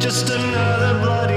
just another blood